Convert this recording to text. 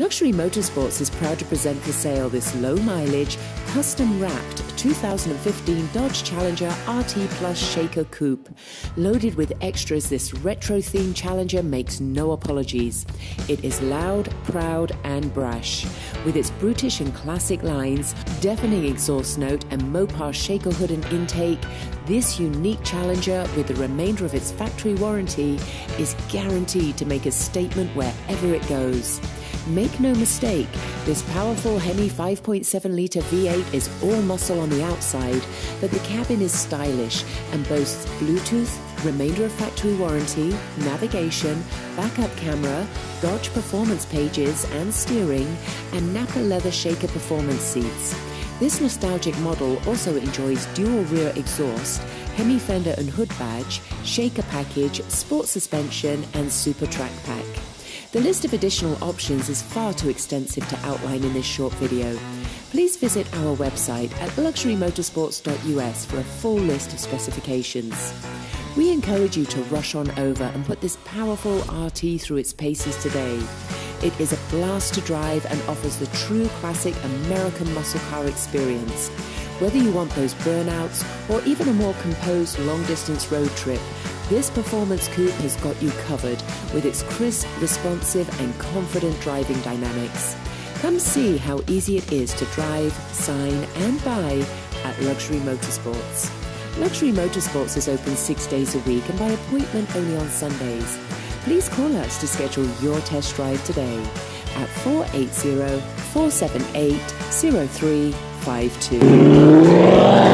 Luxury Motorsports is proud to present for sale this low mileage, custom wrapped 2015 Dodge Challenger RT Plus Shaker Coupe. Loaded with extras, this retro themed Challenger makes no apologies. It is loud, proud, and brash. With its brutish and classic lines, deafening exhaust note, and Mopar shaker hood and intake, this unique Challenger, with the remainder of its factory warranty, is guaranteed to make a statement wherever it goes. Make no mistake, this powerful Hemi 5.7 litre V8 is all muscle on the outside, but the cabin is stylish and boasts Bluetooth, remainder of factory warranty, navigation, backup camera, Dodge performance pages and steering, and Nappa leather shaker performance seats. This nostalgic model also enjoys dual rear exhaust, Hemi fender and hood badge, shaker package, sport suspension, and super track pack. The list of additional options is far too extensive to outline in this short video. Please visit our website at luxurymotorsports.us for a full list of specifications. We encourage you to rush on over and put this powerful RT through its paces today. It is a blast to drive and offers the true classic American muscle car experience. Whether you want those burnouts or even a more composed long distance road trip, this performance coupe has got you covered with its crisp, responsive, and confident driving dynamics. Come see how easy it is to drive, sign, and buy at Luxury Motorsports. Luxury Motorsports is open six days a week and by appointment only on Sundays. Please call us to schedule your test drive today at 480 478 0352.